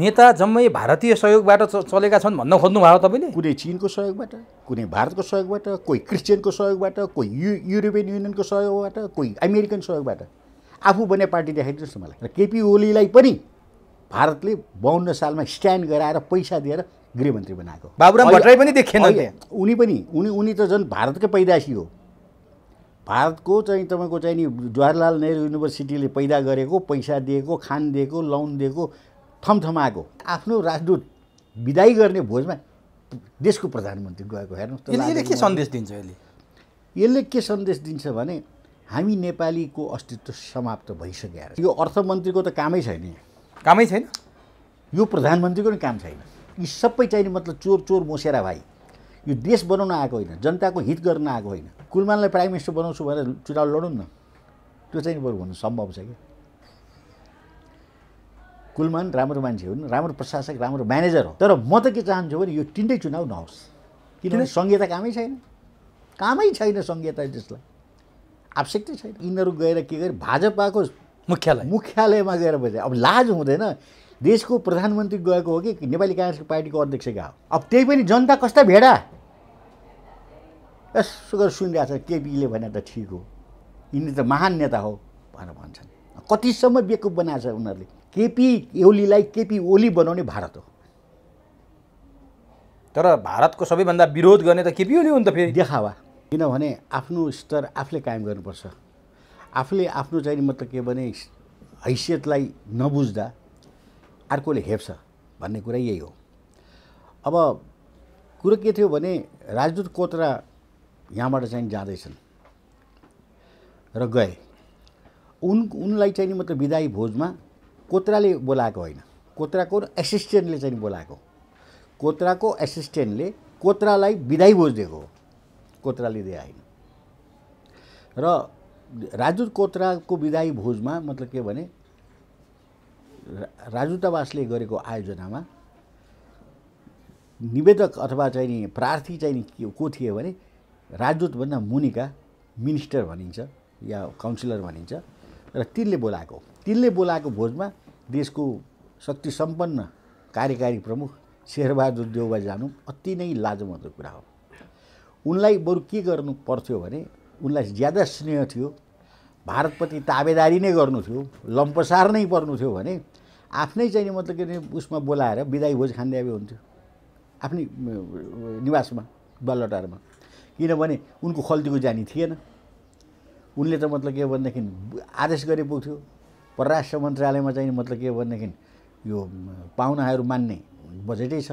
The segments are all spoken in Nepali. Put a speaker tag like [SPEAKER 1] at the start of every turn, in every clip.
[SPEAKER 1] नेता जम्मै भारतीय सहयोगबाट चलेका छन् भन्न खोज्नु भयो तपाईँले?
[SPEAKER 2] कुनै चिनको सहयोगबाट कुनै भारतको सहयोगबाट कोही क्रिस्चियनको सहयोगबाट कोही यु युरोपियन युनियनको सहयोगबाट कोही अमेरिकन सहयोगबाट। आफू बने पार्टी देखाइदिनुहोस् न मलाई। र केपी ओलीलाई पनि भारतले बाहन्न सालमा स्ट्यान्ड गराएर पैसा दिएर गृहमन्त्री बनाएको।
[SPEAKER 1] बाबुराम भट्टराई पनि त्यहाँ।
[SPEAKER 2] उनी पनि उनी उनी त झन् भारतकै पैदासी हो। भारतको चाहिँ तपाईँको चाहिँ नि जवाहरलाल नेहरू युनिभर्सिटीले पैदा गरेको पैसा दिएको खान दिएको लोन दिएको थमथमाएको आफ्नो राजदूत विदाई गर्ने भोजमा देशको प्रधानमन्त्री गएको हेर्नुहोस्
[SPEAKER 1] यसले के सन्देश दिन्छ यसले?
[SPEAKER 2] यसले के सन्देश दिन्छ भने हामी नेपालीको अस्तित्व समाप्त भइसकेको छ। यो अर्थमन्त्रीको त कामै छैन
[SPEAKER 1] कामै छैन?
[SPEAKER 2] यो प्रधानमन्त्रीको नि काम छैन। यी सबै चाहिने मतलब चोर चोर मोसेरा भाइ। यो देश बनाउन आएको होइन जनताको हित गर्न आएको होइन। कुलमानलाई प्राइम मिनिस्टर बनाउँछु भनेर चुनाव लडौँ न। त्यो चाहिँ बरु भन्नु सम्भव छ कि कुलमान राम्रो मान्छे हुन् राम्रो प्रशासक राम्रो म्यानेजर हो। तर म त के चाहन्छु भने यो तिनटै चुनाव नहोस्। किनभने सङ्घीयता कामै छैन। कामै छैन सङ्घीयता देशलाई आवश्यकतै छैन। यिनीहरू गएर के गरे भाजपाको
[SPEAKER 1] मुख्यालय।
[SPEAKER 2] मुख्यालयमा गएर बजे अब लाज हुँदैन। देशको प्रधानमन्त्री गएको हो कि नेपाली काङ्ग्रेस पार्टीको अध्यक्ष गएको अब त्यही पनि जनता कस्ता भेडा? यसो गरेर सुनिरहेको छ केपीले भने त ठिक हो। यिनी त महान नेता हो भनेर भन्छन्। कतिसम्म बेकुब बनाएको छ उनीहरूले? केपी ओलीलाई केपी ओली बनाउने भारत हो।
[SPEAKER 1] तर भारतको सबैभन्दा विरोध गर्ने त केपी ओली हो नि त फेरि।
[SPEAKER 2] देखावा किनभने आफ्नो स्तर आफूले कायम गर्नुपर्छ। आफूले आफ्नो चाहिँ मतलब के भने हैसियतलाई नबुझ्दा अर्कोले हेप्छ भन्ने कुरा यही हो। अब कुरो के थियो भने राजदूत कोत्रा यहाँबाट चाहिँ जाँदैछन् र गए। उन उनलाई चाहिँ नि मतलब विदाई भोजमा कोत्राले बोलाएको होइन। कोत्राको एसिस्टेन्टले चाहिँ बोलाएको कोत्राको एसिस्टेन्टले कोत्रालाई भोज दिएको हो। कोत्राले दिए होइन र राजदूत कोत्राको विदाई भोजमा मतलब के भने रा- राजदूतावासले गरेको आयोजनामा निवेदक अथवा चाहिँ नि प्रार्थी चाहिँ नि को थिए भने राजदूतभन्दा मुनिका मिनिस्टर भनिन्छ या काउन्सिलर भनिन्छ। र तिनले बोलाएको तिनले बोलाएको भोजमा देशको शक्ति सम्पन्न कार्यकारी प्रमुख शेरबहादुर देउबा जानु अति नै लाजमर्दो कुरा हो। उनलाई बरु के गर्नु पर्थ्यो भने उनलाई ज्यादा स्नेह थियो भारतप्रति ताबेदारी नै गर्नु थियो लम्पसार नै पर्नु थियो भने आफ्नै चाहिँ मतलब के अरे उसमा बोलाएर बिदाई भोज खाँदै हुन्थ्यो। आफ्नै निवासमा बल्लटारमा किनभने उनको खल्तीको जानी थिएन। उनले त मतलब के भनेदेखि आदेश गरे पुग्थ्यो परराष्ट्र मन्त्रालयमा चाहिँ मतलब के भनेदेखि यो पाहुनाहरू मान्ने बजेटै छ।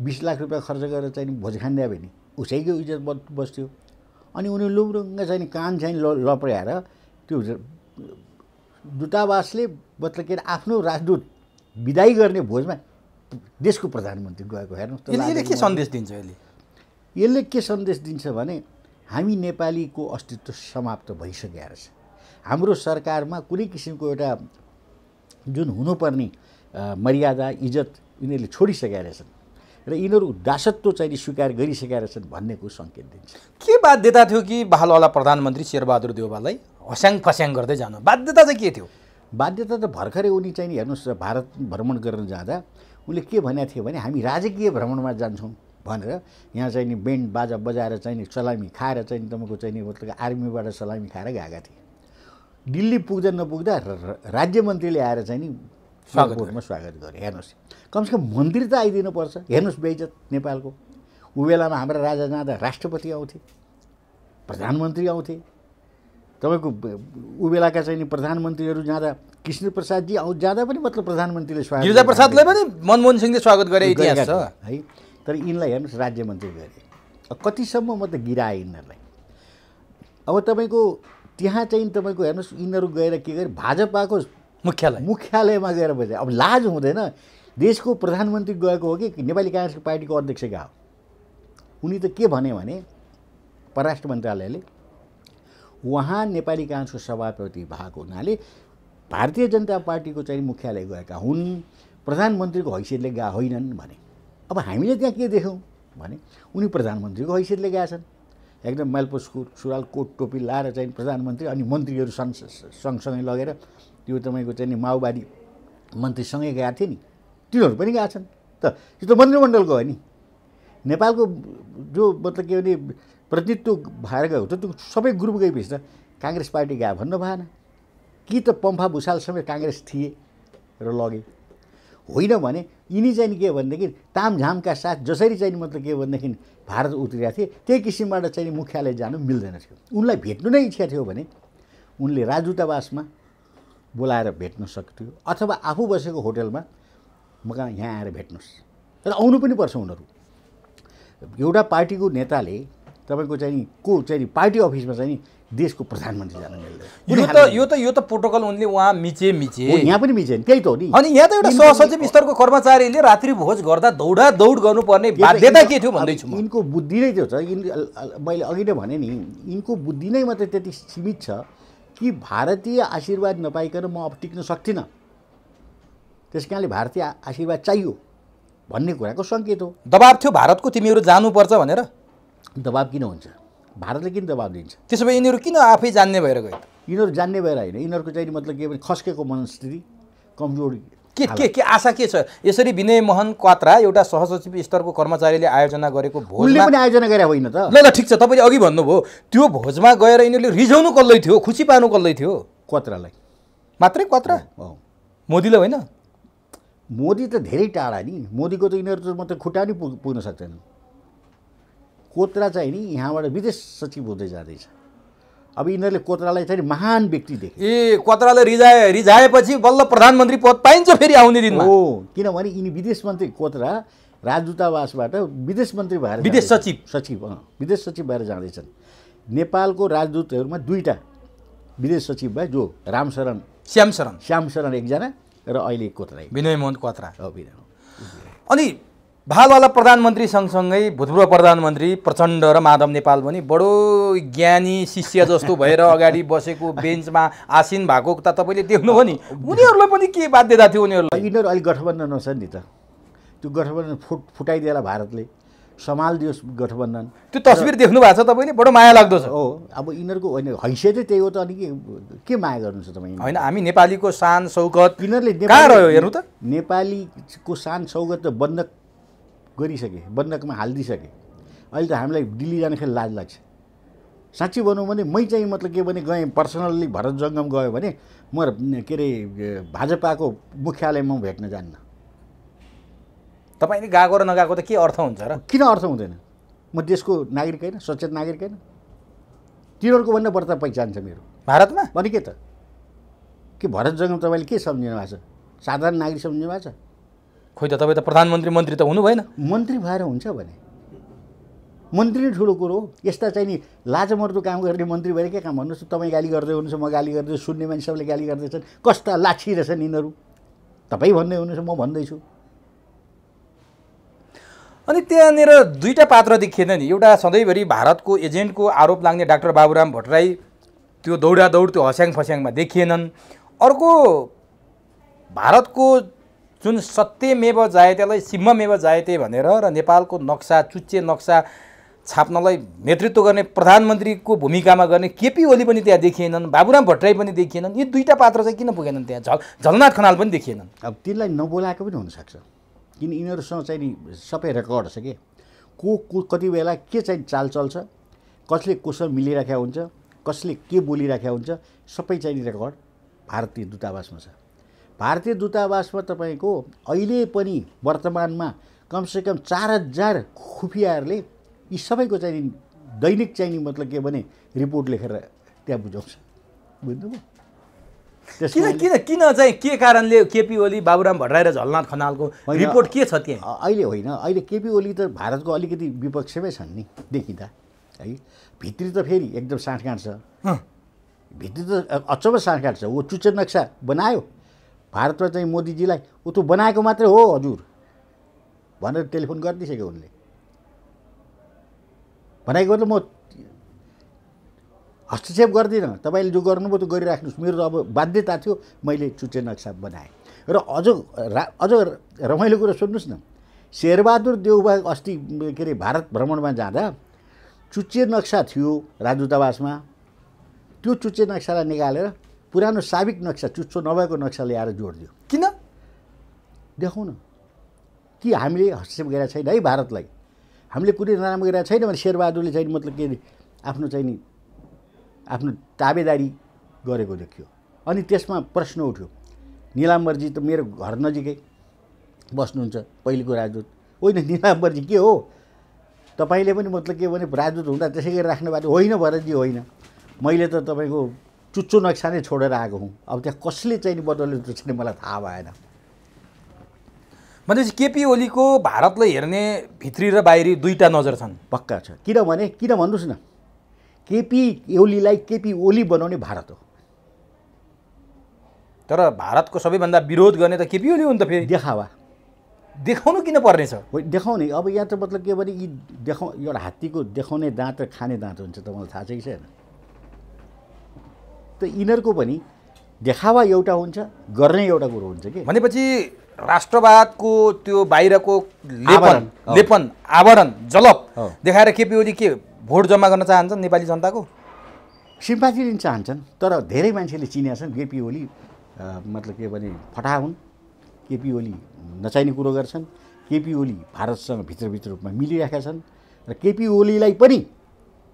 [SPEAKER 2] बिस लाख रुपियाँ खर्च गरेर चाहिँ भोज खाँदै भने उसैको इज्जत बस्थ्यो। अनि उनी लुङरुङ्ग चाहिँ कान चाहिँ ल लप्र्याएर त्यो दूतावासले मतलब के अरे आफ्नो राजदूत विदाई गर्ने भोजमा देशको प्रधानमन्त्री गएको हेर्नुहोस्
[SPEAKER 1] यसले के सन्देश दिन्छ यसले?
[SPEAKER 2] यसले के सन्देश दिन्छ भने हामी नेपालीको अस्तित्व समाप्त भइसकेको रहेछ। हाम्रो सरकारमा कुनै किसिमको एउटा जुन हुनुपर्ने मर्यादा इज्जत यिनीहरूले छोडिसकेका रहेछन् र यिनीहरू दासत्व चाहिँ स्वीकार गरिसकेका रहेछन् भन्नेको सङ्केत दिन्छ।
[SPEAKER 1] के बाध्यता थियो कि भालवाला प्रधानमन्त्री शेरबहादुर देउवालाई हस्याङ फस्याङ गर्दै जानु? बाध्यता चाहिँ के थियो?
[SPEAKER 2] बाध्यता त भर्खरै उनी चाहिँ नि हेर्नुहोस् भारत भ्रमण गर्न जाँदा उनले के भनेको थियो भने हामी राजकीय भ्रमणमा जान्छौँ भनेर यहाँ चाहिँ नि बेन्ड बाजा बजाएर चाहिँ नि सलामी खाएर चाहिँ तपाईँको चाहिँ नि मतलब आर्मीबाट सलामी खाएर गएका थिए। दिल्ली पुग्दा नपुग्दा राज्य मन्त्रीले आएर चाहिँ नि
[SPEAKER 1] स्वागत
[SPEAKER 2] एयरपोर्टमा स्वागत गरे। हेर्नुहोस्। कमसेकम मन्त्री त आइदिनुपर्छ। हेर्नुहोस् बेइज्जत नेपालको। ऊ बेलामा हाम्रा राजा जाँदा राष्ट्रपति आउँथे प्रधानमन्त्री आउँथे। तपाईँको ऊ बेलाका चाहिँ नि प्रधानमन्त्रीहरू जाँदा कृष्ण प्रसादजी आउँ जाँदा पनि मतलब प्रधानमन्त्रीले स्वागत
[SPEAKER 1] गिरिजा प्रसादलाई। पनि मनमोहन सिंहले स्वागत गरे इतिहास छ।
[SPEAKER 2] है तर यिनलाई हेर्नुहोस् राज्य मन्त्री गरे कतिसम्म म त गिराएँ यिनीहरूलाई? अब तपाईँको त्यहाँ चाहिँ तपाईँको हेर्नुहोस् यिनीहरू गएर के गरे भाजपाको
[SPEAKER 1] मुख्यालय।
[SPEAKER 2] मुख्यालयमा गएर बजे। अब लाज हुँदैन। देशको प्रधानमन्त्री गएको हो कि नेपाली काङ्ग्रेस पार्टीको अध्यक्ष गएको? उनी त के भने भने परराष्ट्र मन्त्रालयले उहाँ नेपाली काङ्ग्रेसको सभापति भएको हुनाले भारतीय जनता पार्टीको चाहिँ मुख्यालय गएका हुन्। प्रधानमन्त्रीको हैसियतले गए होइनन् भने। अब हामीले त्यहाँ के देख्यौँ? भने उनी प्रधानमन्त्रीको हैसियतले गएका छन्। एकदम मेलपोस्को सुरुवाल कोट टोपी लाएर चाहिँ प्रधानमन्त्री अनि मन्त्रीहरू सँग सँगसँगै लगेर त्यो तपाईँको चाहिँ माओवादी मन्त्रीसँगै गएको थिए नि तिनीहरू पनि गएका छन्। त यो त मन्त्रीमण्डलको हो नि। नेपालको जो मतलब के भने प्रतिनिधित्व भएर गएको त त्यो सबै ग्रुप गएपछि त। काङ्ग्रेस पार्टी गयो भन्नु भएन। कि त पम्फा भुषाल काङ्ग्रेस थिए र लगे। होइन भने यिनी चाहिँ के भनेदेखि तामझामका साथ जसरी चाहिँ मतलब के भनेदेखि भारत उत्रिरहेको थिए त्यही किसिमबाट चाहिँ मुख्यालय जानु मिल्दैन थियो। उनलाई भेट्नु नै इच्छा थियो भने उनले राजदूतावासमा बोलाएर भेट्न सक्थ्यो अथवा आफू बसेको होटलमा म यहाँ आएर भेट्नुहोस्। र आउनु पनि पर्छ उनीहरू। एउटा पार्टीको नेताले तपाईँको चाहिँ नि को चाहिँ नि पार्टी अफिसमा चाहिँ नि देशको प्रधानमन्त्री जान मिल्दैन।
[SPEAKER 1] यो त यो त यो त प्रोटोकल उनले उहाँ मिचे मिचे।
[SPEAKER 2] यहाँ पनि नि त्यही त हो नि।
[SPEAKER 1] अनि यहाँ त एउटा सहसचिव स्तरको कर्मचारीले रात्रि भोज गर्दा दौडा दौड गर्नुपर्ने बाध्यता के थियो भन्दैछु
[SPEAKER 2] यिनको बुद्धि नै त्यो छ। मैले अघि नै भने नि यिनको बुद्धि नै मात्रै त्यति सीमित छ कि भारतीय आशीर्वाद नपाइकन म अब टिक्न सक्दिनँ त्यस कारणले भारतीय आशीर्वाद चाहियो भन्ने कुराको सङ्केत हो।
[SPEAKER 1] दबाब थियो भारतको तिमीहरू जानुपर्छ भनेर।
[SPEAKER 2] दबाब किन हुन्छ? भारतले किन दबाब दिन्छ?
[SPEAKER 1] त्यसो भए यिनीहरू किन आफै जान्ने भएर गए त?
[SPEAKER 2] यिनीहरू जान्ने भएर होइन। यिनीहरूको चाहिँ मतलब के भने खस्केको मनस्थिति कमजोर
[SPEAKER 1] के के के आशा के छ? यसरी विनय मोहन क्वात्रा एउटा सहसचिव स्तरको कर्मचारीले आयोजना गरेको भोजमा
[SPEAKER 2] पनि आयोजना गरे होइन त।
[SPEAKER 1] ल ल ठिक छ। तपाईँले अघि भन्नुभयो त्यो भोजमा गएर यिनीहरूले रिझाउनु कसलाई थियो? खुसी पार्नु कसलाई थियो?
[SPEAKER 2] कत्रालाई
[SPEAKER 1] मात्रै क्वात्रा?
[SPEAKER 2] हो
[SPEAKER 1] मोदीले होइन?
[SPEAKER 2] मोदी त धेरै टाढा नि। मोदीको त यिनीहरू त मात्रै खुट्टा नि पुग- पुग्न सक्दैन। कोत्रा चाहिँ नि यहाँबाट विदेश सचिव हुँदै जाँदैछ अब यिनीहरूले कोत्रालाई चाहिँ महान व्यक्ति देखे
[SPEAKER 1] ए क्वात्राले रिझाए रिझाएपछि बल्ल प्रधानमन्त्री पद पाइन्छ फेरि आउने दिनमा
[SPEAKER 2] हो किनभने यिनी विदेश मन्त्री कोत्रा राजदूतावासबाट विदेश मन्त्री भएर
[SPEAKER 1] विदेश। सचिव।
[SPEAKER 2] सचिव अँ, विदेश सचिव भएर जाँदैछन् नेपालको राजदूतहरूमा दुईवटा विदेश सचिव भए जो रामशरण
[SPEAKER 1] श्याम शरण
[SPEAKER 2] श्यामशरण एकजना र अहिले कोत्रा।
[SPEAKER 1] विनय मोहन क्वात्रा
[SPEAKER 2] हो, बिना।
[SPEAKER 1] अनि भालवाला प्रधानमन्त्री सँगसँगै भूतपूर्व प्रधानमन्त्री प्रचण्ड र माधव नेपाल पनि बडो ज्ञानी शिष्य जस्तो भएर अगाडि बसेको बेन्चमा आसीन भएको त तपाईँले देख्नुभयो नि उनीहरूलाई पनि के बाध्यता थियो उनीहरूलाई?
[SPEAKER 2] यिनीहरू अलिक गठबन्धनमा छन् नि त। त्यो गठबन्धन फुट फुटाइदिएला भारतले। सम्हालिदियोस् गठबन्धन।
[SPEAKER 1] त्यो तस्बिर देख्नु भएको छ तपाईँले? बडो माया लाग्दो छ।
[SPEAKER 2] हो अब यिनीहरूको होइन हैसियतै त्यही हो त। अनि के माया गर्नुहुन्छ तपाईँ
[SPEAKER 1] होइन हामी नेपालीको शान सौकत
[SPEAKER 2] यिनीहरूले
[SPEAKER 1] कहाँ रह्यो हेर्नु त?
[SPEAKER 2] नेपालीको शान सौगत त बन्धक गरिसके बन्धकमा हालिदिइसके। अहिले त हामीलाई दिल्ली जाँदाखेरि लाज लाग्छ। साँच्ची भनौँ भने मै चाहिँ मतलब के भने गएँ पर्सनल्ली भरत जङ्गम गयो भने म के अरे भाजपाको मुख्यालयमा भेट्न जान्न।
[SPEAKER 1] तपाईँले गएको र नगएको त के अर्थ हुन्छ र?
[SPEAKER 2] किन अर्थ हुँदैन? म देशको नागरिक होइन सचेत नागरिक होइन। तिनीहरूको भन्दा बढ्ता पहिचान छ मेरो।
[SPEAKER 1] भारतमा?
[SPEAKER 2] भने के त? के भरत जङ्गम तपाईँले के सम्झिनु भएको छ? साधारण नागरिक सम्झिनु भएको छ?
[SPEAKER 1] खोइ त तपाईँ त प्रधानमन्त्री मन्त्री त हुनु भएन
[SPEAKER 2] मन्त्री भएर हुन्छ भने। मन्त्री नै ठुलो कुरो हो। यस्ता चाहिँ नि लाजमर्दो काम गर्ने मन्त्री भएर के काम भन्नुहोस् तपाईँ गाली गर्दै हुनुहुन्छ म गाली गर्दै सुन्ने मान्छे सबले गाली गर्दैछन् कस्ता लाछी रहेछन् यिनीहरू? तपाईँ भन्दै हुनुहुन्छ म भन्दैछु।
[SPEAKER 1] अनि त्यहाँनिर दुईवटा पात्र देखिएन नि। एउटा सधैँभरि भारतको एजेन्टको आरोप लाग्ने डाक्टर बाबुराम भट्टराई त्यो दौडा दौड त्यो हस्याङ फस्याङमा देखिएनन्। अर्को भारतको जुन सत्यमेव जायतेलाई सिम्ममेव जायते भनेर र नेपालको नक्सा चुच्चे नक्सा छाप्नलाई नेतृत्व गर्ने प्रधानमन्त्रीको भूमिकामा गर्ने केपी ओली पनि त्यहाँ देखिएनन् बाबुराम भट्टराई पनि देखिएनन् यी दुईवटा पात्र चाहिँ किन पुगेनन् त्यहाँ? झल झलनाथ खनाल पनि देखिएनन्।
[SPEAKER 2] अब तिनलाई नबोलाएको पनि हुनसक्छ। किन यिनीहरूसँग चाहिँ नि सबै रेकर्ड छ कि? को को कति बेला के चाहिँ चाल चल्छ कसले कोसँग मिलिराखेका हुन्छ? कसले के बोलिराखेका हुन्छ? सबै चाहिँ नि रेकर्ड भारतीय दूतावासमा छ। भारतीय दूतावासमा तपाईँको अहिले पनि वर्तमानमा कमसेकम चार हजार खुफियाहरूले यी सबैको चाहिँ दैनिक चाहिँ नि मतलब के भने रिपोर्ट लेखेर त्यहाँ बुझाउँछ। बुझ्नुभयो?
[SPEAKER 1] किन किन किन चाहिँ के कारणले केपी ओली बाबुराम भट्टराई र झलनाथ खनालको रिपोर्ट के छ त्यहाँ?
[SPEAKER 2] अहिले होइन अहिले केपी ओली त भारतको अलिकति विपक्षमै छन् नि देखिँदा। है भित्री त फेरि एकदम साँठगाँठ छ। भित्री त अचम्म साँठगाँठ छ। ऊ चुच्चे नक्सा बनायो। भारतमा चाहिँ मोदीजीलाई ऊ त बनाएको मात्रै हो हजुर। भनेर टेलिफोन गरिदिइसक्यो उनले। भनेको त म हस्तक्षेप गर्दिनँ। तपाईँले जो गर्नुभयो त्यो गरिराख्नुहोस्। मेरो अब बाध्यता थियो मैले चुच्चे नक्सा बनाएँ। र अझ रा अझ रमाइलो कुरो सुन्नुहोस् न। शेरबहादुर देउबा अस्ति के अरे भारत भ्रमणमा जाँदा चुच्चे नक्सा थियो राजदूतावासमा। त्यो चुच्चे नक्सालाई निकालेर पुरानो साबिक नक्सा चुच्चो नभएको नक्सा ल्याएर जोडिदियो।
[SPEAKER 1] किन?
[SPEAKER 2] देखाउन। कि हामीले हस्तक्षेप गरेका छैन है भारतलाई। हामीले कुनै नराम्रो गरेका छैन भने शेरबहादुरले चाहिँ मतलब के अरे आफ्नो चाहिँ नि आफ्नो ताबेदारी गरेको देखियो। अनि त्यसमा प्रश्न उठ्यो निलाम्बरजी त मेरो घर नजिकै बस्नुहुन्छ पहिलेको राजदूत। होइन निलाम्बरजी के हो? तपाईँले पनि मतलब के भने राजदूत हुँदा त्यसै गरी राख्नु भएको। होइन भरतजी होइन। मैले त तपाईँको चुच्चो नक्सा नै छोडेर आएको हुँ। अब त्यहाँ कसले चाहिँ नि बदल्यो त्यो चाहिँ मलाई थाहा भएन।
[SPEAKER 1] भनेपछि केपी ओलीको भारतलाई हेर्ने भित्री र बाहिरी दुईटा नजर छन्।
[SPEAKER 2] पक्का छ। किनभने किन भन्नुहोस् न केपी ओलीलाई केपी ओली बनाउने भारत हो।
[SPEAKER 1] तर भारतको सबैभन्दा विरोध गर्ने त केपी ओली हो नि त फेरि।
[SPEAKER 2] देखावा
[SPEAKER 1] देखाउनु किन पर्नेछ?
[SPEAKER 2] देखाउने। अब यहाँ त मतलब के भने यी देखाउ एउटा हात्तीको देखाउने दाँत र खाने दाँत हुन्छ त मलाई थाहा छ कि छैन? त यिनीहरूको पनि देखावा एउटा हुन्छ गर्ने एउटा कुरो हुन्छ कि?
[SPEAKER 1] भनेपछि राष्ट्रवादको त्यो बाहिरको लेपन। लेपन आवरण जलप। देखाएर केपी ओली के भोट जम्मा गर्न चाहन्छन् नेपाली जनताको?
[SPEAKER 2] सिम्पाथी लिन चाहन्छन् तर धेरै मान्छेले चिनेका छन् केपी ओली मतलब के भने फटा हुन्। केपी ओली नचाहिने कुरो गर्छन्। केपी ओली भारतसँग भित्रभित्र रूपमा मिलिरहेका छन्। र केपी ओलीलाई पनि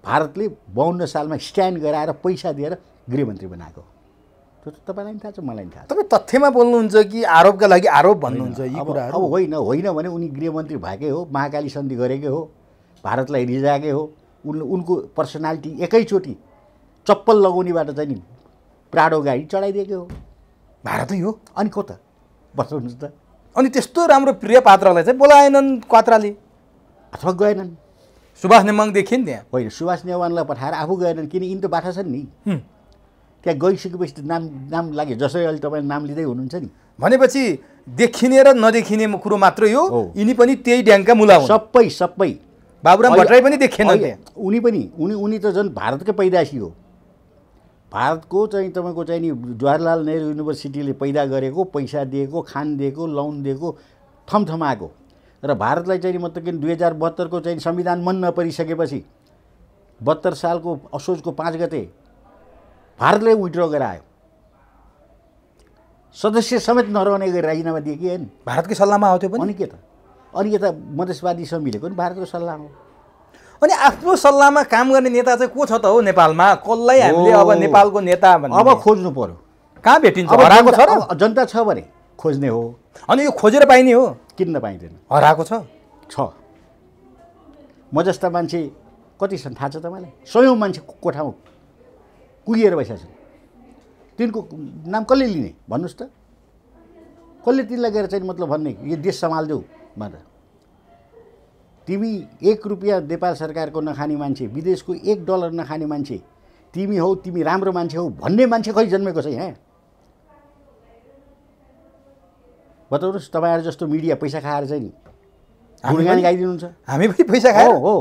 [SPEAKER 2] भारतले बाहन्न सालमा स्ट्यान्ड गराएर पैसा दिएर गृहमन्त्री बनाएको त्यो त तपाईँलाई पनि थाहा छ मलाई पनि थाहा छ।
[SPEAKER 1] तपाईँ तथ्यमा बोल्नुहुन्छ कि आरोपका लागि आरोप भन्नुहुन्छ यी
[SPEAKER 2] अब अब होइन होइन भने उनी गृहमन्त्री भएकै हो महाकाली सन्धि गरेकै हो भारतलाई रिजाएकै हो उन उनको पर्सनालिटी एकैचोटि चप्पल लगाउनेबाट चाहिँ नि प्राडो गाडी चढाइदिएकै हो।
[SPEAKER 1] भारतै हो?
[SPEAKER 2] अनि को त? बताउनुहोस् त।
[SPEAKER 1] अनि त्यस्तो राम्रो प्रिय पात्रलाई चाहिँ बोलाएनन् क्वात्राले?
[SPEAKER 2] अथवा गएनन्।
[SPEAKER 1] सुभाष नेमाङ देखिए नि त्यहाँ।
[SPEAKER 2] होइन सुभाष नेवानलाई पठाएर आफू गएनन् किन? यिनी त बाठा छन् नि। त्यहाँ गइसकेपछि त नाम नाम लाग्यो। जसरी अहिले तपाईँले नाम लिँदै हुनुहुन्छ नि।
[SPEAKER 1] भनेपछि देखिने र नदेखिने कुरो मात्रै हो। यिनी पनि त्यही ड्याङका मुला
[SPEAKER 2] सबै सबै।
[SPEAKER 1] बाबुराम भट्टराई पनि त्यहाँ।
[SPEAKER 2] उनी पनि उनी उनी त झन् भारतकै पैदासी हो। भारतको चाहिँ तपाईँको चाहिँ नि जवाहरलाल नेहरू युनिभर्सिटीले पैदा गरेको पैसा दिएको खान दिएको लोन दिएको थमथमाएको। र भारतलाई चाहिँ मतलब कि दुई हजार बहत्तरको चाहिँ संविधान मन नपरिसकेपछि बहत्तर सालको असोजको पाँच गते भारतले विड्र गरायो। सदस्य समेत नरहने गरी राजीनामा दिए कि होइन?
[SPEAKER 1] भारतकै सल्लाहमा आउँथ्यो पनि।
[SPEAKER 2] अनि के त? अनि यता मधेसवादीसँग मिलेको नि भारतको सल्लाह हो
[SPEAKER 1] अनि आफ्नो सल्लाहमा काम गर्ने नेता चाहिँ को छ त हो नेपालमा? कसलाई हामीले। अब नेपालको नेता
[SPEAKER 2] अब खोज्नु पर्यो।
[SPEAKER 1] कहाँ भेटिन्छ?
[SPEAKER 2] जनता छ भने। खोज्ने हो।
[SPEAKER 1] अनि यो खोजेर पाइने हो।
[SPEAKER 2] किन्न पाइँदैन।
[SPEAKER 1] हराएको छ।
[SPEAKER 2] छ। म जस्ता मान्छे कति छन् थाहा छ तपाईँलाई? सयौँ मान्छे कोठामा कुहिएर बसेका छन्। तिनको नाम कसले लिने? भन्नुहोस् त। कसले तिनलाई गएर चाहिँ मतलब भन्ने? यो देश सम्हालिदेऊ भनेर। तिमी एक रुपियाँ नेपाल सरकारको नखाने मान्छे विदेशको एक डलर नखाने मान्छे तिमी हौ तिमी राम्रो मान्छे हौ भन्ने मान्छे खै जन्मेको छ यहाँ? बताउनुहोस् तपाईँहरू जस्तो मिडिया पैसा खाएर चाहिँ नि गुणगान गाइदिनुहुन्छ।
[SPEAKER 1] हामी पनि पैसा खाएर?
[SPEAKER 2] हो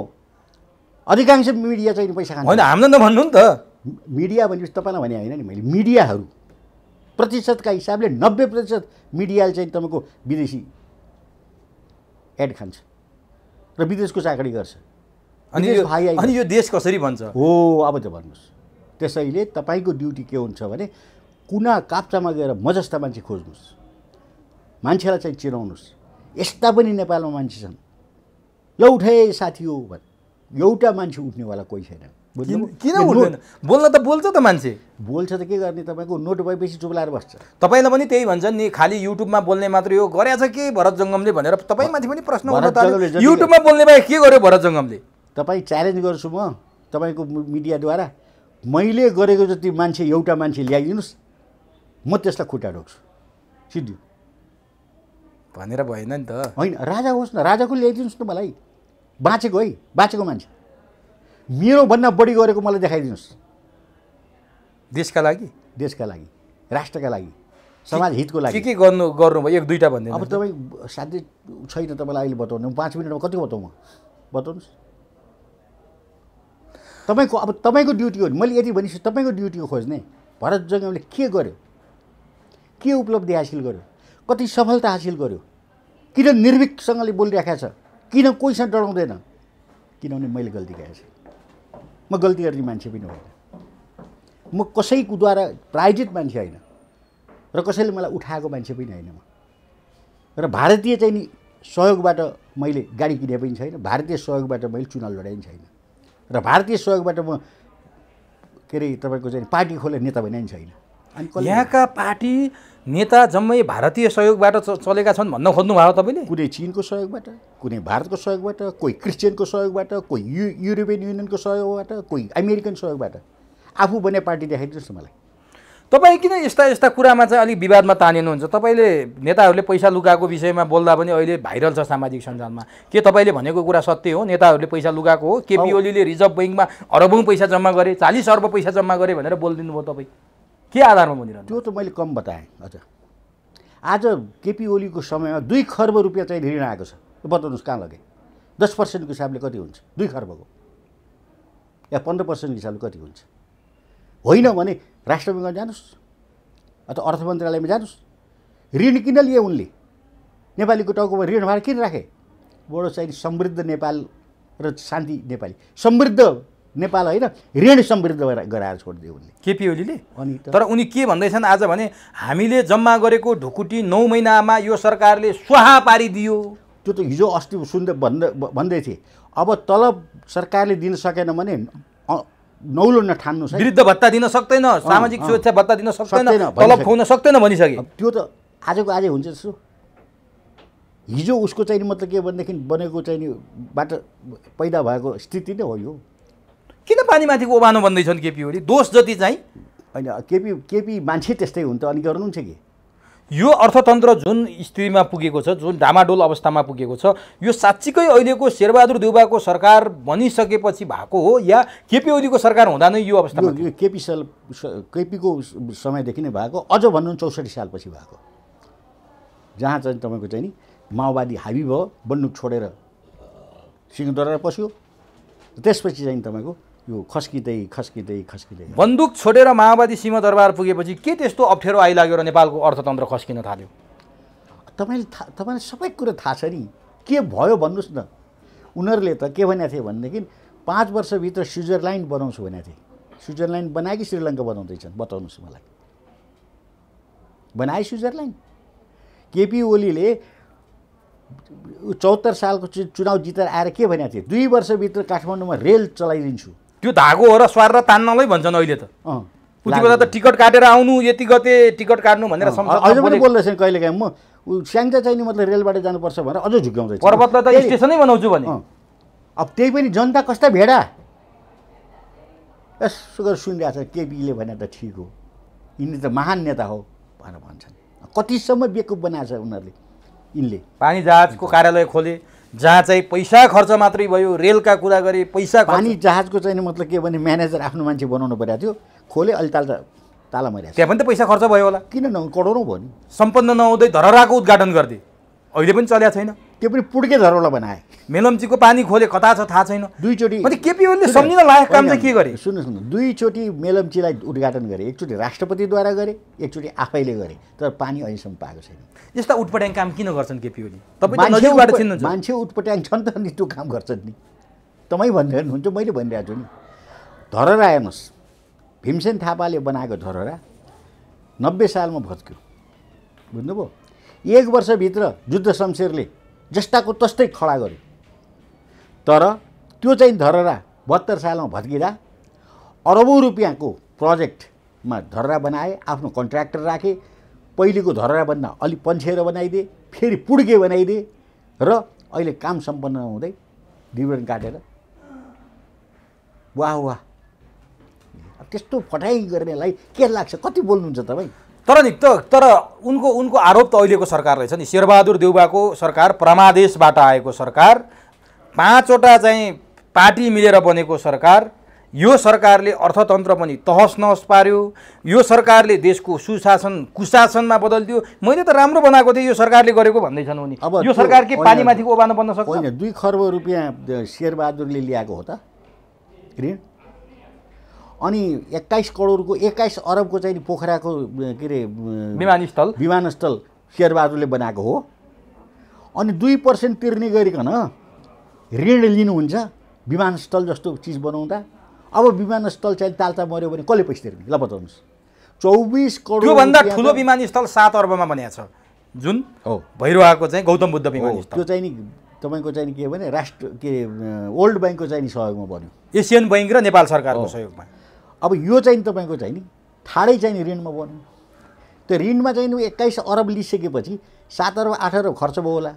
[SPEAKER 2] अधिकांश मिडिया चाहिँ पैसा खान्छ।
[SPEAKER 1] होइन हामीलाई नभन्नु नि त।
[SPEAKER 2] मिडिया भनेपछि तपाईँलाई भने होइन नि मैले मिडियाहरू। प्रतिशतका हिसाबले नब्बे प्रतिशत मिडियाले चाहिँ तपाईँको विदेशी एड खान्छ। र विदेशको चाकरी गर्छ।
[SPEAKER 1] अनि। अनि यो देश कसरी भन्छ?
[SPEAKER 2] हो अब त भन्नुहोस्। त्यसैले तपाईँको ड्युटी के हुन्छ भने कुना काप्चामा गएर म जस्ता मान्छे खोज्नुहोस्। मान्छेलाई चाहिँ चिनाउनुहोस् यस्ता पनि नेपालमा मान्छे छन्। ल उठे साथी हो भने एउटा मान्छे उठ्नेवाला कोही छैन।
[SPEAKER 1] किन
[SPEAKER 2] यो
[SPEAKER 1] उठ्दैन? बोल्न त बोल्छ त मान्छे।
[SPEAKER 2] बोल्छ त के गर्ने तपाईँको? नोट भएपछि चुप लाएर बस्छ।
[SPEAKER 1] तपाईँलाई पनि त्यही भन्छन् नि खालि युट्युबमा बोल्ने मात्रै हो। गरेछ के भरत जङ्गमले भनेर तपाईँमाथि पनि प्रश्न युट्युबमा बोल्ने बाहेक के गर्यो भरत जङ्गमले?
[SPEAKER 2] तपाईँ च्यालेन्ज गर्छु म तपाईँको मिडियाद्वारा। मैले गरेको जति मान्छे एउटा मान्छे ल्याइदिनुहोस्। म त्यसलाई खुट्टा ढोक्छु सिद्धि।
[SPEAKER 1] भनेर भएन नि त।
[SPEAKER 2] होइन राजा होस् न राजाको ल्याइदिनुहोस् न मलाई। बाँचेको है बाँचेको मान्छे। मेरो भन्दा बढी गरेको मलाई देखाइदिनुहोस्।
[SPEAKER 1] देशका लागि?
[SPEAKER 2] देशका लागि राष्ट्रका लागि समाज हितको
[SPEAKER 1] के
[SPEAKER 2] लागि।
[SPEAKER 1] के गर्नु गर्नुभयो? एक दुईवटा भनिदिनु
[SPEAKER 2] अब तपाईँ साध्यै छैन तपाईँलाई अहिले बताउनु। पाँच मिनटमा कति बताउँ म? बताउनुहोस्। तपाईँको अब तपाईँको ड्युटी हो नि। मैले यति भनिसकेँ तपाईँको ड्युटी हो खोज्ने। भरत जङ्गमले के गर्यो? के उपलब्धि हासिल गर्यो? कति सफलता हासिल गर्यो? किन निर्भीकसँगले बोलिरहेको छ? किन कोहीसँग डराउँदैन? किनभने मैले गल्ती गरेको छु। म गल्ती गर्ने मान्छे पनि होइन। म कसैको द्वारा प्रायोजित मान्छे होइन। र कसैले मलाई उठाएको मान्छे पनि होइन म। र भारतीय चाहिँ नि सहयोगबाट मैले गाडी किने पनि छैन। भारतीय सहयोगबाट मैले चुनाव लडाइ पनि छैन। र भारतीय सहयोगबाट म के अरे तपाईँको चाहिँ पार्टी खोले नेता पनि छैन।
[SPEAKER 1] यहाँका पार्टी नेता जम्मै भारतीय सहयोगबाट चलेका छन् भन्न खोज्नु भयो तपाईँले?
[SPEAKER 2] कुनै चिनको सहयोगबाट कुनै भारतको सहयोगबाट कोही क्रिस्चियनको सहयोगबाट कोही यु युरोपियन युनियनको सहयोगबाट कोही अमेरिकन सहयोगबाट। आफू बने पार्टी देखाइदिनुहोस् न मलाई।
[SPEAKER 1] तपाईँ किन यस्ता यस्ता कुरामा चाहिँ अलिक विवादमा तानिनुहुन्छ? तपाईँले नेताहरूले पैसा लुकाएको विषयमा बोल्दा पनि अहिले भाइरल छ सामाजिक सञ्जालमा। के तपाईँले भनेको कुरा सत्य हो? नेताहरूले पैसा लुकाएको हो? केपी ओलीले रिजर्भ ब्याङ्कमा अरबौँ पैसा जम्मा गरे चालिस अर्ब पैसा जम्मा गरे भनेर बोलिदिनु भयो तपाईँ। के आधारमा बोलिरहनु
[SPEAKER 2] त्यो त मैले कम बताएँ। अझ आज केपी ओलीको समयमा दुई खर्ब रुपियाँ चाहिँ ऋण आएको छ। बताउनुहोस् कहाँ लगे? दस पर्सेन्टको हिसाबले कति हुन्छ? दुई खर्बको। या पन्ध्र पर्सेन्टको हिसाबले कति हुन्छ? होइन भने राष्ट्र ब्याङ्कमा जानुहोस्। अथवा अर्थ मन्त्रालयमा जानुहोस्। ऋण किन लिए उनले? नेपालीको टाउकोमा ऋण भार किन राखे? बडो चाहिँ समृद्ध नेपाल र शान्ति नेपाली। समृद्ध नेपाल होइन ऋण समृद्ध गरा- गराएर छोडिदियो उनले।
[SPEAKER 1] केपी ओलीले?
[SPEAKER 2] अनि
[SPEAKER 1] तर उनी के भन्दैछन् आज भने हामीले जम्मा गरेको ढुकुटी नौ महिनामा यो सरकारले स्वाहा पारिदियो।
[SPEAKER 2] त्यो त हिजो अस्ति सुन्दै भन्दै भन्दै थिएँ। अब तलब सरकारले दिन सकेन भने नौलो नठान्नुहोस् है
[SPEAKER 1] वृद्ध भत्ता दिन सक्दैन सामाजिक। सुरक्षा भत्ता दिन सक्दैन तलब। खुवाउन सक्दैन भनिसके।
[SPEAKER 2] त्यो त आजको आजै हुन्छ जस्तो। हिजो उसको चाहिँ मतलब के भनेदेखि बनेको चाहिँ बाट पैदा भएको स्थिति नै हो यो।
[SPEAKER 1] किन पानीमाथिको ओभानो भन्दैछन् केपी ओली? दोष जति चाहिँ?
[SPEAKER 2] होइन केपी केपी मान्छे त्यस्तै हुन्छ अनि गर्नुहुन्छ कि?
[SPEAKER 1] यो अर्थतन्त्र जुन स्थितिमा पुगेको छ जुन डामाडोल अवस्थामा पुगेको छ यो साँच्चीकै अहिलेको शेरबहादुर देउबाको सरकार बनिसकेपछि भएको हो या केपी ओलीको सरकार हुँदा नै यो अवस्थामा
[SPEAKER 2] यो यो केपी साल केपीको समयदेखि नै भएको अझ भन्नु चौसठी सालपछि भएको। जहाँ चाहिँ तपाईँको चाहिँ नि माओवादी हाबी भयो बन्दुक छोडेर सिंहदरबार पस्यो त्यसपछि चाहिँ तपाईँको यो खस्किँदै खस्किँदै खस्किँदै।
[SPEAKER 1] बन्दुक छोडेर माओवादी सिंहदरबार पुगेपछि के त्यस्तो अप्ठ्यारो आइलाग्यो र नेपालको अर्थतन्त्र खस्किन थाल्यो?
[SPEAKER 2] तपाईँले थाहा तपाईँलाई सबै कुरो थाहा छ नि। के भयो भन्नुहोस् न। उनीहरूले त के भनेको थिए भनेदेखि पाँच वर्षभित्र स्विजरल्यान्ड बनाउँछु भनेको थिएँ। स्विजरल्यान्ड बनाए कि श्रीलङ्का बनाउँदैछन्। बताउनुहोस् मलाई। बनाए स्विजरल्यान्ड। केपी ओलीले चौहत्तर सालको चुनाव जितेर आएर के भनेको थिए? दुई वर्षभित्र काठमाडौँमा रेल चलाइदिन्छु।
[SPEAKER 1] त्यो धागो हो र स्वार र तान्नलाई भन्छन् अहिले त। उति बेला त टिकट काटेर आउनु यति गते टिकट काट्नु भनेर
[SPEAKER 2] अझ पनि
[SPEAKER 1] बोलेको।
[SPEAKER 2] बोल्दैछन् कहिले काहीँ। म स्याङ्जा चाहिँ नि मतलब रेलबाट जानुपर्छ भनेर अझ झुक्याउँदैछ
[SPEAKER 1] पर्वतलाई त स्टेसनै बनाउँछु भने।
[SPEAKER 2] अब त्यही पनि जनता कस्ता भेडा? यसो गरेर सुनिरहेको छ केपीले भने त ठिक हो। यिनले त महान नेता हो भनेर भन्छन्। कतिसम्म बेकुब बनाएको छ उनीहरूले। यिनले।
[SPEAKER 1] पानी जहाजको कार्यालय खोले। जहाँ चाहिँ पैसा खर्च मात्रै भयो रेलका कुरा गरे पैसा
[SPEAKER 2] पानी जहाजको चाहिँ मतलब के भने म्यानेजर आफ्नो मान्छे बनाउनु परेको थियो। खोले अलि ताल त ताला मर्या
[SPEAKER 1] त्यहाँ पनि त पैसा खर्च भयो होला।
[SPEAKER 2] किन न करोडौँ भयो नि।
[SPEAKER 1] सम्पन्न नहुँदै धरहराको उद्घाटन गरिदिए। अहिले पनि चल्या छैन।
[SPEAKER 2] त्यो पनि पुड्के धरोला बनाए।
[SPEAKER 1] मेलम्चीको पानी खोले कता छ थाहा छैन।
[SPEAKER 2] दुईचोटि
[SPEAKER 1] केपी ओलीले सम्झिन लायक काम चाहिँ के गरे?
[SPEAKER 2] सुन्नुहोस् न। दुईचोटि मेलम्चीलाई उद्घाटन गरे एकचोटि राष्ट्रपतिद्वारा गरे एकचोटि आफैले गरे तर पानी अहिलेसम्म पाएको छैन।
[SPEAKER 1] यस्ता उटपट्याङ काम किन गर्छन् केपी ओली? तपाईँ
[SPEAKER 2] मान्छे उठपट्याङ छन् त नि त्यो काम गर्छन् नि। तपाईँ भन्दै हुनुहुन्छ मैले भनिरहेको छु नि। धरहरा हेर्नुहोस्। भीमसेन थापाले बनाएको धरहरा नब्बे सालमा भत्क्यो। बुझ्नुभयो? एक वर्षभित्र जुद्ध शमशेरले जस्ताको तस्तै खडा गर्यो। तर त्यो चाहिँ धरहरा बहत्तर सालमा भत्किँदा अरबौँ रुपियाँको प्रोजेक्टमा धरहरा बनाए आफ्नो कन्ट्र्याक्टर राखे पहिलेको धरहराभन्दा अलिक पन्छेर बनाइदिए फेरि पुड्के बनाइदिए र अहिले काम सम्पन्न हुँदै डिभिडन्ड काटेर वाह वाह। त्यस्तो फटाइ गर्नेलाई के लाग्छ? कति बोल्नुहुन्छ तपाईँ
[SPEAKER 1] तर नि त तर उनको उनको आरोप त अहिलेको सरकार रहेछ नि। शेरबहादुर देउबाको सरकार परमादेशबाट आएको सरकार पाँचवटा चाहिँ पार्टी मिलेर बनेको सरकार यो सरकारले अर्थतन्त्र पनि तहस नहस पार्यो यो सरकारले देशको सुशासन कुशासनमा बदलिदियो। मैले त राम्रो बनाएको थिएँ यो सरकारले गरेको भन्दैछन् उनी।
[SPEAKER 2] अब
[SPEAKER 1] यो सरकार के पानीमाथिको ओबानो बन्न सक्छ?
[SPEAKER 2] होइन दुई खर्ब रुपियाँ शेरबहादुरले ल्याएको हो त ऋण। अनि एक्काइस करोडको एक्काइस अरबको चाहिँ पोखराको के अरे
[SPEAKER 1] विमानस्थल।
[SPEAKER 2] विमानस्थल शेरबहादुरले बनाएको हो। अनि दुई पर्सेन्ट तिर्ने गरिकन ऋण लिनुहुन्छ विमानस्थल जस्तो चिज बनाउँदा। अब विमानस्थल चाहिँ तालता मऱ्यो भने कसले पैसा तिर्ने? ल बताउनुहोस्। चौबिस करोड
[SPEAKER 1] त्योभन्दा ठुलो विमानस्थल सात अर्बमा बनिएको छ। जुन
[SPEAKER 2] हो।
[SPEAKER 1] भइरहेको चाहिँ गौतम बुद्ध विमानस्थल।
[SPEAKER 2] त्यो चाहिँ नि तपाईँको चाहिँ के भने राष्ट्र के वर्ल्ड ब्याङ्कको चाहिँ नि सहयोगमा बन्यो।
[SPEAKER 1] एसियन बैङ्क र नेपाल सरकारको। सहयोगमा।
[SPEAKER 2] अब यो चाहिँ तपाईँको चाहिँ नि ठाडै चाहिँ नि ऋणमा बन्यो। त्यो ऋणमा चाहिँ नि एक्काइस अरब लिइसकेपछि सात अरब आठ अरब खर्च भयो होला।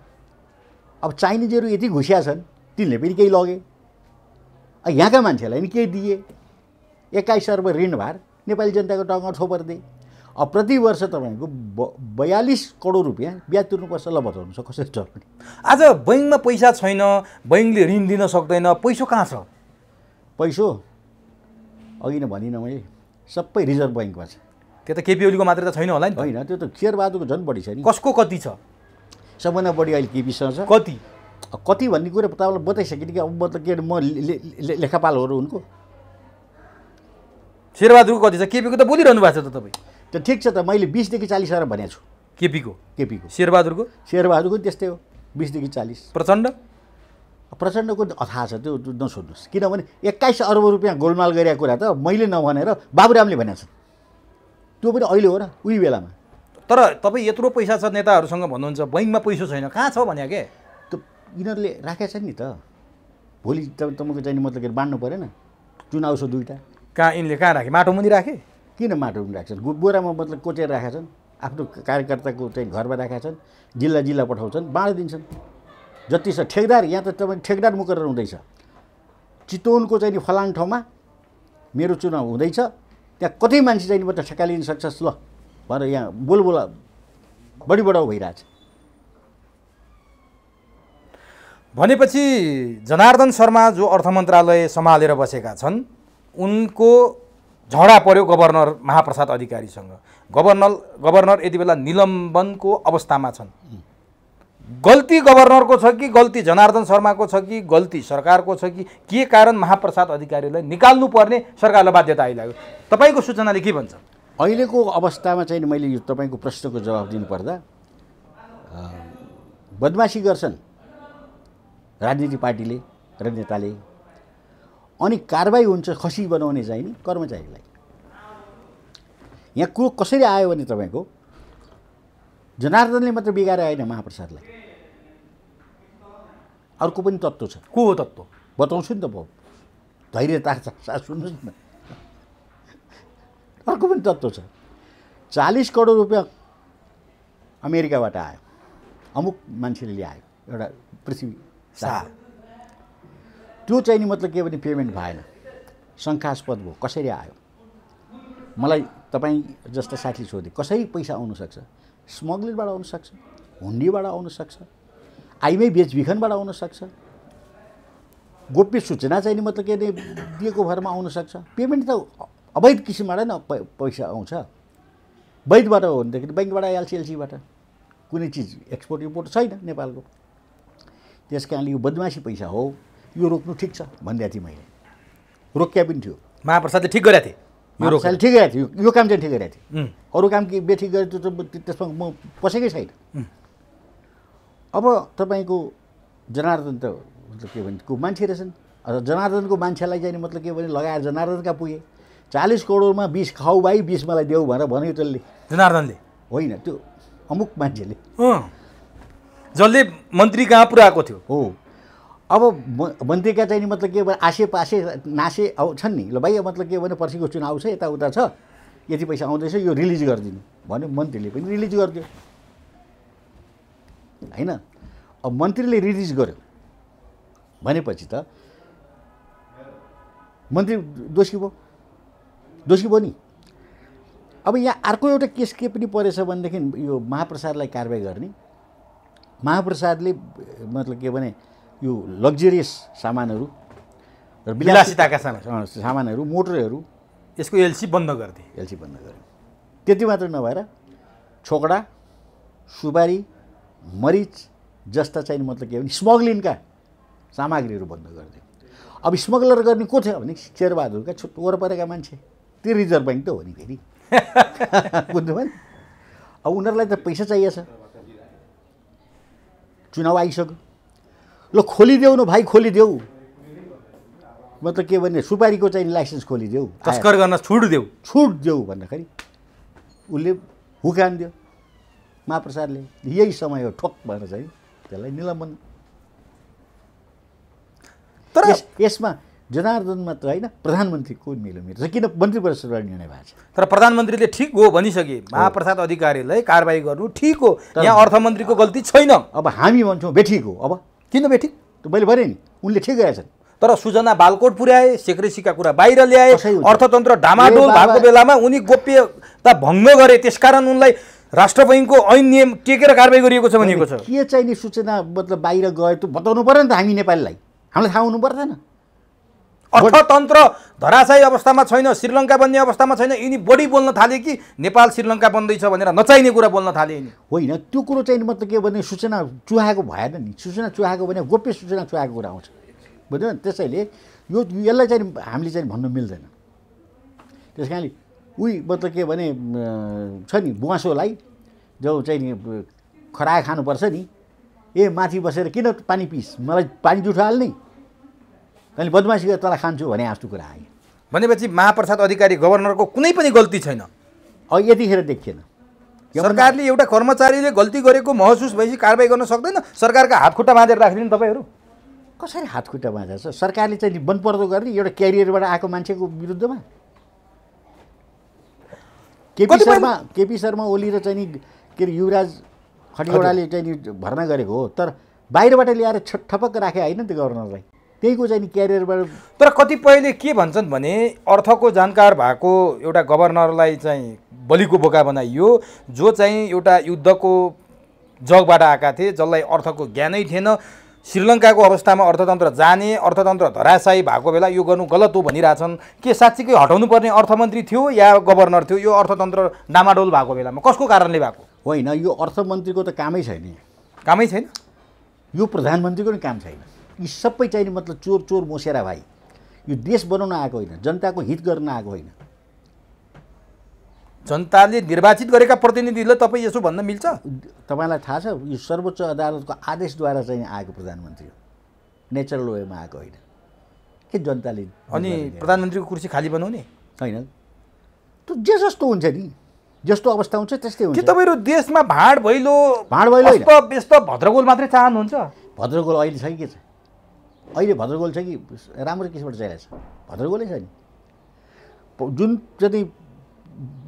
[SPEAKER 2] अब चाइनिजहरू यति घुसिया छन् तिनले पनि केही लगे। यहाँका मान्छेलाई नि केही दिए। एक्काइस अर्ब ऋण भार नेपाली जनताको टाउमा थोपर दिए अब प्रति वर्ष तपाईँको ब बयालिस करोड रुपियाँ ब्याज तिर्नुपर्छ ल बताउनु छ कसरी चल्ने
[SPEAKER 1] आज बैङ्कमा पैसा छैन बैङ्कले ऋण दिन सक्दैन पैसो कहाँ छ?
[SPEAKER 2] पैसो? अघि नै भनिनँ मैले सबै रिजर्भ ब्याङ्कमा छ।
[SPEAKER 1] त्यो त केपी ओलीको मात्रै त छैन होला नि
[SPEAKER 2] होइन त्यो त शेरबहादुरको झन् बढी छ नि।
[SPEAKER 1] कसको कति छ?
[SPEAKER 2] सबभन्दा बढी अहिले केपीसँग छ।
[SPEAKER 1] कति?
[SPEAKER 2] कति भन्ने कुरो तपाईँलाई बताइसकेँ कि अब मतलब के अरे म ले- ले- लेखापाल हो र उनको।
[SPEAKER 1] शेरबहादुरको कति छ? केपीको त बोलिरहनु भएको छ त तपाईँ।
[SPEAKER 2] त ठिक छ त मैले बिसदेखि चालिस हजार भनेको छु।
[SPEAKER 1] केपीको?
[SPEAKER 2] केपीको।
[SPEAKER 1] शेरबहादुरको?
[SPEAKER 2] शेरबहादुरको त्यस्तै हो बिसदेखि चालिस।
[SPEAKER 1] प्रचण्ड?
[SPEAKER 2] प्रचण्डको त थाहा छ त्यो त्यो नसोध्नुहोस्। किनभने एक्काइस अर्ब रुपियाँ गोलमाल गरेको कुरा त मैले नभनेर बाबुरामले भनेको छ। त्यो पनि अहिले हो र उही बेलामा।
[SPEAKER 1] तर तपाईँ यत्रो पैसा छ नेताहरूसँग भन्नुहुन्छ बैङ्कमा पैसो छैन कहाँ छ भने के?
[SPEAKER 2] त्यो यिनीहरूले राखेका छन् नि त। भोलि त तपाईँको चाहिँ नि मतलब के अरे बाँड्नु परेन। चुनाव छ दुइटा
[SPEAKER 1] कहाँ यिनले कहाँ राखे? माटो मुनि राखे?
[SPEAKER 2] किन माटो राख्छन् गो- बोरामा मतलब कोचेर राखेका छन्? आफ्नो कार्यकर्ताको चाहिँ घरमा राखेका छन्? जिल्ला जिल्ला पठाउँछन्? बाँडिदिन्छन् जति छ ठेकदार यहाँ त तपाईँ ठेकदार मुकरेर हुँदैछ। चितवनको चाहिँ नि फलाङ ठाउँमा मेरो चुनाव हुँदैछ। त्यहाँ कतै मान्छे चाहिँ नि मतलब ठेक्का लिन सक्छस् ल। भनेर यहाँ बोलबोल बढी बढाउ भइरहेछ।
[SPEAKER 1] भनेपछि जनार्दन शर्मा जो अर्थ मन्त्रालय सम्हालेर बसेका छन् उनको झडा पर्यो गभर्नर महाप्रसाद अधिकारीसँग। गभर्नर गभर्नर यति बेला निलम्बनको अवस्थामा छन्। गल्ती गभर्नरको छ कि गल्ती जनार्दन शर्माको छ कि गल्ती सरकारको छ कि के कारण महाप्रसाद अधिकारीलाई निकाल्नु पर्ने सरकारलाई बाध्यता आइलाग्यो? तपाईँको सूचनाले के भन्छ?
[SPEAKER 2] अहिलेको अवस्थामा चाहिँ मैले यो तपाईँको प्रश्नको जवाब दिनुपर्दा बदमासी गर्छन्। राजनीतिक पार्टीले र नेताले अनि कारवाही हुन्छ खसी बनाउने चाहिँ नि कर्मचारीलाई। यहाँ कुरो कसरी आयो भने तपाईँको जनार्दनले मात्र बिगाएर आएन महाप्रसादलाई। अर्को पनि तत्त्व छ।
[SPEAKER 1] को हो तत्त्व?
[SPEAKER 2] बताउँछु नि त भाउ धैर्यता सुन्नुहोस् न। अर्को पनि तत्त्व छ। चालिस करोड रुपियाँ अमेरिकाबाट आयो। अमुक मान्छेले ल्यायो। एउटा पृथ्वी शाह त्यो चाहिँ नि मतलब के भने पेमेन्ट भएन। शङ्कास्पद भयो। कसरी आयो? मलाई तपाईँ जस्ता साथी सोधे कसरी पैसा आउनसक्छ स्मग्लिङबाट आउनसक्छ हुन्डीबाट आउनसक्छ आइमै बेचबिखनबाट आउनसक्छ गोप्य सूचना चाहिँ नि मतलब के अरे दिएको भरमा आउनसक्छ पेमेन्ट त अवैध किसिमबाट न पैसा आउँछ। वैधबाट हो भनेदेखि ब्याङ्कबाट आइहाल्छ एलसीबाट। कुनै चिज एक्सपोर्ट इम्पोर्ट छैन नेपालको। त्यस कारणले यो बदमासी पैसा हो यो रोक्नु ठिक छ भनिदिएको थिएँ मैले। रोकिया पनि थियो।
[SPEAKER 1] महाप्रसादले ठिक गरेका थिए?
[SPEAKER 2] महाप्रसादले ठिक गरेको थियो यो- काम चाहिँ ठिक गरेको
[SPEAKER 1] उम्,
[SPEAKER 2] अरू काम के बेठिक गरेँ त्यो त त्यसमा म पसेकै छैन। अब तपाईँको जनार्दन त मतलब के भने को मान्छे रहेछन्? अब जनार्दनको मान्छेलाई चाहिँ मतलब के भने लगाएर जनार्दन कहाँ पुगे। चालिस करोडमा बिस खाऊ भाइ बिस मलाई देऊ भनेर भन्यो त्यसले।
[SPEAKER 1] जनार्दनले?
[SPEAKER 2] होइन त्यो अमुक मान्छेले।
[SPEAKER 1] जसले मन्त्री कहाँ पुऱ्याएको थियो?
[SPEAKER 2] हो। अब मन्त्रीका चाहिँ नि मतलब के भने आसे पासे नासे अब छन् नि। ल भाइ मतलब के भने पर्सिको चुनाव छ यताउता छ। यति पैसा आउँदैछ यो रिलिज गरिदिनु। भन्यो मन्त्रीले पनि रिलिज गरिदियो। होइन? अब मन्त्रीले रिलिज गर्यो। भनेपछि त मन्त्री दोषी भयो। दोषी भयो नि। अब यहाँ अर्को एउटा केस के पनि परेछ भनेदेखि यो महाप्रसादलाई कारवाही गर्ने। महाप्रसादले मतलब के भने यो लग्जरियस सामानहरू र
[SPEAKER 1] विलासिताका
[SPEAKER 2] सामानहरू मोटरहरू
[SPEAKER 1] यसको एलसी बन्द गरिदिए।
[SPEAKER 2] एलसी बन्द गर्यो त्यति मात्र नभएर छोकडा सुपारी मरिच जस्ता चाहिँ मतलब के भने स्मग्लिङका सामग्रीहरू बन्द गरिदियो। अब स्मग्लर गर्ने को थियो भने शेरबहादुरका छुट वरपरेका मान्छे। त्यो रिजर्भ ब्याङ्क त हो नि फेरि। बुझ्नुभयो नि। अब उनीहरूलाई त पैसा चाहिएछ। चुनाव आइसक्यो। ल खोलिदेऊ न भाइ खोलिदेऊ। मतलब के भने सुपारीको चाहिँ लाइसेन्स खोलिदेऊ।
[SPEAKER 1] तस्कर गर्न छुट देऊ।
[SPEAKER 2] छुट देऊ भन्दाखेरि उसले हुकान दियो। महाप्रसादले यही समय हो ठोक भएर चाहिँ त्यसलाई निलम्बन।
[SPEAKER 1] तर
[SPEAKER 2] यस यसमा जनार्दन मात्र होइन प्रधानमन्त्रीको मिलोमिलो छ किन मन्त्री परिषदबाट निर्णय भएको छ?
[SPEAKER 1] तर प्रधानमन्त्रीले ठिक हो भनिसके। महाप्रसाद अधिकारीलाई कारवाही गर्नु ठिक हो। यहाँ अर्थमन्त्रीको गल्ती छैन।
[SPEAKER 2] अब हामी भन्छौँ बेठिक हो। अब
[SPEAKER 1] किन बेठिक?
[SPEAKER 2] त मैले भने नि उनले ठिक गरेछन्
[SPEAKER 1] तर सुजना बालकोट पुर्याए सेक्रेसीका कुरा बाहिर ल्याए? अर्थतन्त्र डामाडोल। भएको बेलामा उनी गोप्यता भङ्ग गरे त्यसकारण उनलाई राष्ट्र बैङ्कको ऐन नियम टेकेर कारवाही गरिएको छ भनिएको छ।
[SPEAKER 2] के चाहिँ नि सूचना मतलब बाहिर गयो त्यो बताउनु पऱ्यो नि त हामी नेपालीलाई। हामीलाई थाहा हुनु पर्दैन।
[SPEAKER 1] अर्थतन्त्र धराशायी अवस्थामा छैन श्रीलङ्का बन्ने अवस्थामा छैन यिनी बढी बोल्न थाले कि नेपाल श्रीलङ्का बन्दैछ भनेर नचाहिने कुरा बोल्न थाले यिनी।
[SPEAKER 2] होइन त्यो कुरो चाहिँ मतलब के भने सूचना चुहाएको भएन नि। सूचना चुहाएको भने गोप्य सूचना चुहाएको कुरा आउँछ। बुझ्यो त्यसैले यो यसलाई चाहिँ हामीले चाहिँ भन्नु मिल्दैन। त्यस कारणले उही मतलब के भने छ नि बुवासोलाई जो चाहिँ नि खरायो खानुपर्छ नि ए माथि बसेर किन पानी पिस मलाई पानी जुठो हाल्ने। तैँले बदमासी गरेर तँलाई खान्छु भने जस्तो कुरा आयो।
[SPEAKER 1] भनेपछि महाप्रसाद अधिकारी गभर्नरको कुनै पनि गल्ती छैन।
[SPEAKER 2] अब यतिखेर देखिएन।
[SPEAKER 1] सरकारले एउटा कर्मचारीले गल्ती गरेको महसुस भएपछि कारवाही गर्न सक्दैन। सरकारका हात खुट्टा बाँधेर राखिदिनु तपाईँहरू।
[SPEAKER 2] कसरी हात खुट्टा बाँधेको छ सरकारले चाहिँ नि मनपर्दो गर्ने एउटा क्यारियरबाट आएको मान्छेको विरुद्धमा। केपी शर्मा केपी शर्मा ओली र चाहिँ नि के अरे युवराज खटिवडाले चाहिँ नि भर्ना गरेको हो। तर बाहिरबाट ल्याएर छ ठपक्क राखे होइन नि त गभर्नरलाई त्यहीको चाहिँ नि क्यारियरबाट
[SPEAKER 1] तर कतिपयले के भन्छन् भने अर्थको जानकार भएको एउटा गभर्नरलाई चाहिँ बलिको बोका बनाइयो जो चाहिँ एउटा युद्धको जगबाट आएका थिए जसलाई अर्थको ज्ञानै थिएन। श्रीलङ्काको अवस्थामा अर्थतन्त्र जाने अर्थतन्त्र धराशायी भएको बेला यो गर्नु गलत हो भनिरहेछन्। के साँच्चीकै हटाउनु पर्ने अर्थमन्त्री थियो या गभर्नर थियो? यो अर्थतन्त्र डामाडोल भएको बेलामा कसको कारणले भएको?
[SPEAKER 2] होइन यो अर्थमन्त्रीको त कामै छैन।
[SPEAKER 1] कामै छैन?
[SPEAKER 2] यो प्रधानमन्त्रीको नि काम छैन। यी सबै चाहिँ नि मतलब चोर चोर मोसेरा भाइ। यो देश बनाउन आएको होइन जनताको हित गर्न आएको होइन।
[SPEAKER 1] जनताले निर्वाचित गरेका प्रतिनिधिले तपाईँ यसो भन्न मिल्छ?
[SPEAKER 2] तपाईँलाई थाहा छ यो सर्वोच्च अदालतको आदेशद्वारा चाहिँ आएको प्रधानमन्त्री हो। नेचरल वेमा आएको होइन। के जनताले
[SPEAKER 1] अनि प्रधानमन्त्रीको कुर्सी खाली बनाउने?
[SPEAKER 2] होइन। त्यो जे जस्तो हुन्छ नि जस्तो अवस्था हुन्छ त्यस्तै हुन्छ।
[SPEAKER 1] तपाईँहरू देशमा भाँड भैलो
[SPEAKER 2] भाँड भैलो
[SPEAKER 1] भद्रगोल मात्रै चाहनुहुन्छ?
[SPEAKER 2] भद्रगोल अहिले छ कि के छ? अहिले भद्रगोल छ कि राम्रो किसिमबाट चलिरहेछ भद्रगोलै छ नि। जुन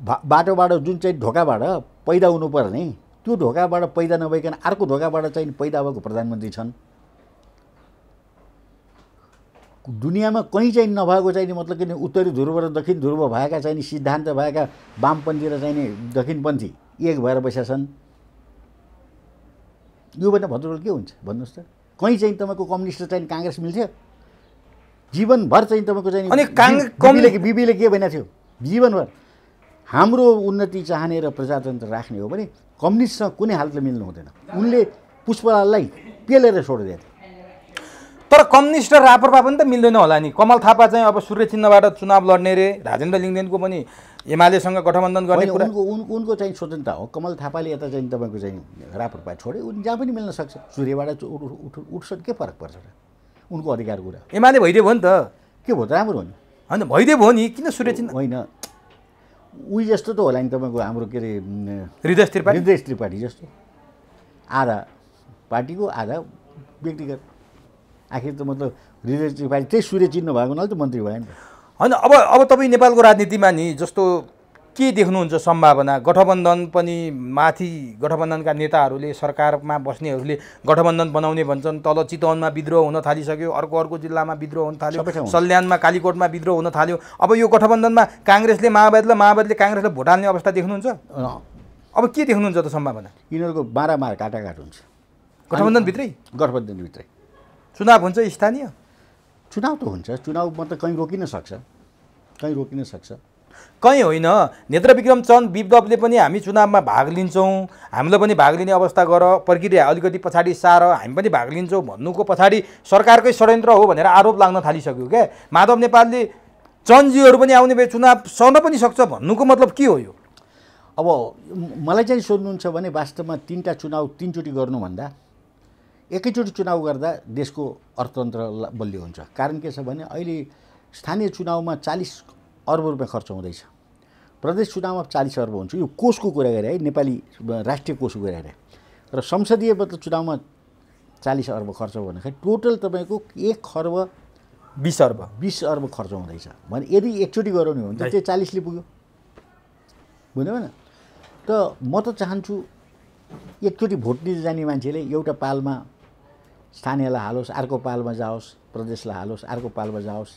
[SPEAKER 2] बा बाटोबाट जुन चाहिँ ढोकाबाट पैदा हुनुपर्ने त्यो ढोकाबाट पैदा नभइकन अर्को ढोकाबाट चाहिँ पैदा भएको प्रधानमन्त्री छन्। दुनियाँमा कहीँ चाहिँ नभएको चाहिँ नि मतलब किन उत्तरी ध्रुव र दक्षिण ध्रुव भएका चाहिँ नि सिद्धान्त भएका वामपन्थी र चाहिँ नि दक्षिणपन्थी एक भएर बसेका छन्। योभन्दा भद्रगोल के हुन्छ? भन्नुहोस् त। कहीँ चाहिँ तपाईँको कम्युनिस्ट चाहिँ काङ्ग्रेस मिल्थ्यो? जीवनभर चाहिँ तपाईँको चाहिँ
[SPEAKER 1] अनि काङ-
[SPEAKER 2] बिबीले बिबीले के भनेको थियो? जीवनभर। हाम्रो उन्नति चाहने र प्रजातन्त्र राख्ने हो भने कम्युनिस्टसँग कुनै हालतले मिल्नु हुँदैन। उनले पुष्पलाललाई पेलेर छोडिदिए
[SPEAKER 1] तर कम्युनिस्ट र राप्रपा पनि त मिल्दैन होला नि। कमल थापा चाहिँ अब सूर्य चिन्हबाट चुनाव लड्ने रे राजेन्द्र लिङ्गदेनको पनि एमालेसँग गठबन्धन गर्ने कुरा।
[SPEAKER 2] उनको उन उनको चाहिँ स्वतन्त्रता हो। कमल थापाले यता चाहिँ तपाईँको चाहिँ राप्रपा छोडे उनी जहाँ पनि मिल्न सक्छ। सूर्यबाट उठ उठ उठ्छन् के फरक पर्छ र? उनको अधिकार कुरा।
[SPEAKER 1] एमाले भइदियो भयो नि त।
[SPEAKER 2] के भयो त? राम्रो हो नि।
[SPEAKER 1] होइन भइदियो भयो नि। किन सूर्य चिन्ह
[SPEAKER 2] होइन। उही जस्तो त होला नि तपाईँको हाम्रो के अरे
[SPEAKER 1] हृदय त्रिपाठी।
[SPEAKER 2] हृदय त्रिपाठी जस्तो। आधा पार्टीको आधा व्यक्तिगत। आखिर त मतलब हृदय त्रिपाठी त्यही सूर्य चिन्ह भएको हुनाले त मन्त्री भयो नि त।
[SPEAKER 1] होइन अब अब तपाईँ नेपालको राजनीतिमा नि जस्तो के देख्नुहुन्छ सम्भावना? गठबन्धन पनि माथि गठबन्धनका नेताहरूले सरकारमा बस्नेहरूले गठबन्धन बनाउने भन्छन् तल चितवनमा विद्रोह हुन थालिसक्यो अर्को अर्को जिल्लामा विद्रोह हुन थाल्यो। सल्यानमा कालीकोटमा विद्रोह हुन थाल्यो। अब यो गठबन्धनमा काङ्ग्रेसले माओवादीलाई माओवादीले काङ्ग्रेसलाई भोट हाल्ने अवस्था देख्नुहुन्छ? अब के देख्नुहुन्छ त सम्भावना?
[SPEAKER 2] यिनीहरूको मारामार काटाकाट हुन्छ।
[SPEAKER 1] गठबन्धनभित्रै?
[SPEAKER 2] गठबन्धनभित्रै।
[SPEAKER 1] चुनाव हुन्छ स्थानीय?
[SPEAKER 2] चुनाव त हुन्छ चुनाव मतलब कहीँ रोकिन सक्छ। कहीँ रोकिन सक्छ।
[SPEAKER 1] कहीँ होइन। नेत्रविक्रम चन्द विप्लवले पनि हामी चुनावमा भाग लिन्छौँ। हामीलाई पनि भाग लिने अवस्था गर। प्रक्रिया अलिकति पछाडि सार। हामी पनि भाग लिन्छौँ भन्नुको पछाडि सरकारकै षड्यन्त्र हो भनेर आरोप लाग्न थालिसक्यो क्या माधव नेपालले चन्दजीहरू पनि आउने भए चुनाव सर्न पनि सक्छ भन्नुको मतलब के हो यो?
[SPEAKER 2] अब मलाई चाहिँ सोध्नुहुन्छ भने वास्तवमा तिनवटा चुनाव तिनचोटि गर्नुभन्दा एकैचोटि चुनाव गर्दा देशको अर्थतन्त्र बलियो हुन्छ। कारण के छ भने अहिले स्थानीय चुनावमा चालिस अर्ब रुपियाँ खर्च हुँदैछ। प्रदेश चुनावमा चालिस अर्ब हुन्छ। यो कोषको कुरा गरेँ है नेपाली राष्ट्रिय कोषको कुरा गरेँ। र संसदीय मतलब चुनावमा चालिस अर्ब खर्च भन्दाखेरि टोटल तपाईँको एक खर्ब
[SPEAKER 1] बिस अर्ब।
[SPEAKER 2] बिस अर्ब खर्च हुँदैछ। भने यदि एकचोटि गराउने हो भने त त्यो चालिसले पुग्यो। बुझ्नु भएन त म त चाहन्छु एकचोटि भोट दिन जाने मान्छेले एउटा पालमा स्थानीयलाई हालोस् अर्को पालमा जाओस् प्रदेशलाई हालोस् अर्को पालमा जाओस्।